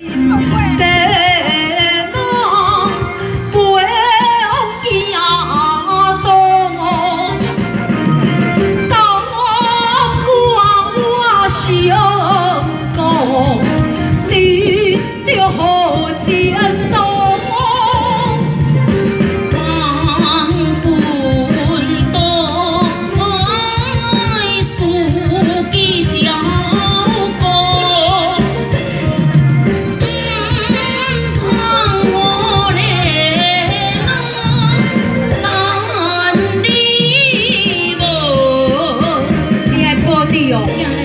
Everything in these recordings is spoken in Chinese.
对。有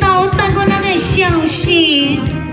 收到过那个消息。